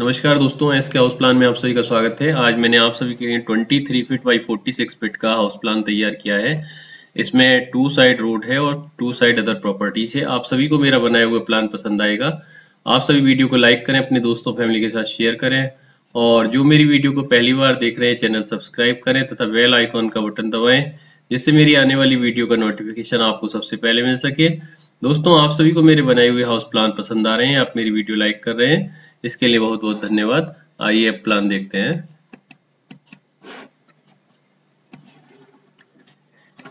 नमस्कार दोस्तों एस के हाउस प्लान में आप सभी का स्वागत है। आज मैंने आप सभी के लिए 23 फीट बाई 46 फीट का हाउस प्लान तैयार किया है। इसमें टू साइड रोड है और टू साइड अदर प्रॉपर्टीज़ है। आप सभी को मेरा बनाया हुआ प्लान पसंद आएगा। आप सभी वीडियो को लाइक करें, अपने दोस्तों फैमिली के साथ शेयर करें। और जो मेरी वीडियो को पहली बार देख रहे हैं चैनल सब्सक्राइब करें तथा वेल आइकॉन का बटन दबाएँ, जिससे मेरी आने वाली वीडियो का नोटिफिकेशन आपको सबसे पहले मिल सके। दोस्तों, आप सभी को मेरे बनाए हुए हाउस प्लान पसंद आ रहे हैं, आप मेरी वीडियो लाइक कर रहे हैं। इसके लिए बहुत बहुत धन्यवाद। आइए अब प्लान देखते हैं।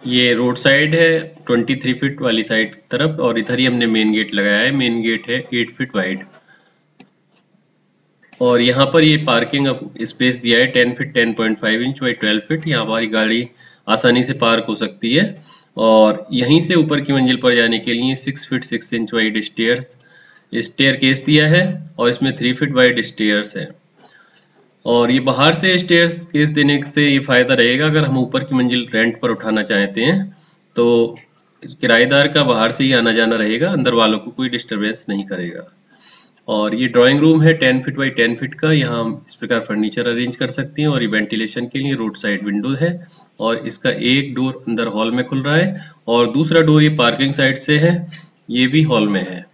ये रोड साइड है 23 फीट वाली साइड तरफ़, और इधर ही हमने मेन गेट लगाया है। मेन गेट है 8 फीट वाइड और यहाँ पर ये पार्किंग स्पेस दिया है 10 फीट 10.5 इंच बाई 12 फीट यहाँ हमारी गाड़ी आसानी से पार्क हो सकती है। और यहीं से ऊपर की मंजिल पर जाने के लिए six feet six inch wide stairs staircase दिया है और इसमें थ्री फीट वाइड स्टेयर्स है। और ये बाहर से स्टेयर केस देने से ये फ़ायदा रहेगा अगर हम ऊपर की मंजिल रेंट पर उठाना चाहते हैं तो किराएदार का बाहर से ही आना जाना रहेगा, अंदर वालों को कोई डिस्टरबेंस नहीं करेगा। और ये ड्राइंग रूम है 10 फीट बाई 10 फीट का। यहाँ हम इस प्रकार फर्नीचर अरेंज कर सकते हैं और ये वेंटिलेशन के लिए रोड साइड विंडो है और इसका एक डोर अंदर हॉल में खुल रहा है और दूसरा डोर ये पार्किंग साइड से है, ये भी हॉल में है।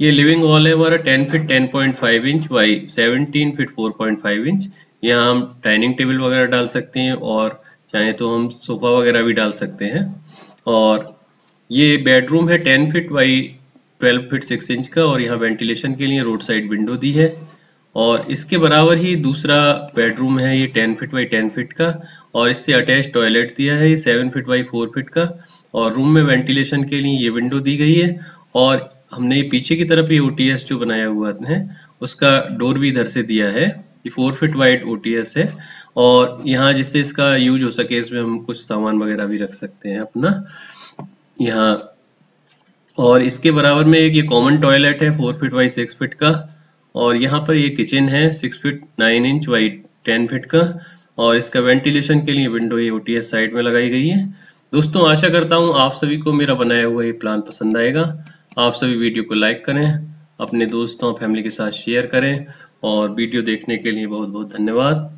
ये लिविंग हॉल है हमारा 10 feet 10.5 inch by 17 feet 4.5 inch यहाँ हम डाइनिंग टेबल वगैरह डाल सकते हैं और चाहे तो हम सोफा वगैरह भी डाल सकते हैं। और ये बेडरूम है 10 फीट बाई 12 फीट 6 इंच का और यहाँ वेंटिलेशन के लिए रोड साइड विंडो दी है। और इसके बराबर ही दूसरा बेडरूम है ये 10 फीट बाई 10 फीट का और इससे अटैच टॉयलेट दिया है ये 7 फीट बाई 4 फीट का और रूम में वेंटिलेशन के लिए ये विंडो दी गई है और हमने ये पीछे की तरफ़ ये ओ जो बनाया हुआ है, उसका डोर भी इधर से दिया है। ये फोर फीट वाइड ओ है और यहाँ जिससे इसका यूज़ हो सके, इसमें हम कुछ सामान वगैरह भी रख सकते हैं अपना। यहाँ और इसके बराबर में एक ये कॉमन टॉयलेट है four feet by six feet का। और यहाँ पर ये किचन है six feet nine inch by ten feet का। और इसका वेंटिलेशन के लिए विंडो ये ओ साइड में लगाई गई है। दोस्तों, आशा करता हूँ आप सभी को मेरा बनाया हुआ ये प्लान पसंद आएगा। आप सभी वीडियो को लाइक करें, अपने दोस्तों फैमिली के साथ शेयर करें। और वीडियो देखने के लिए बहुत बहुत धन्यवाद।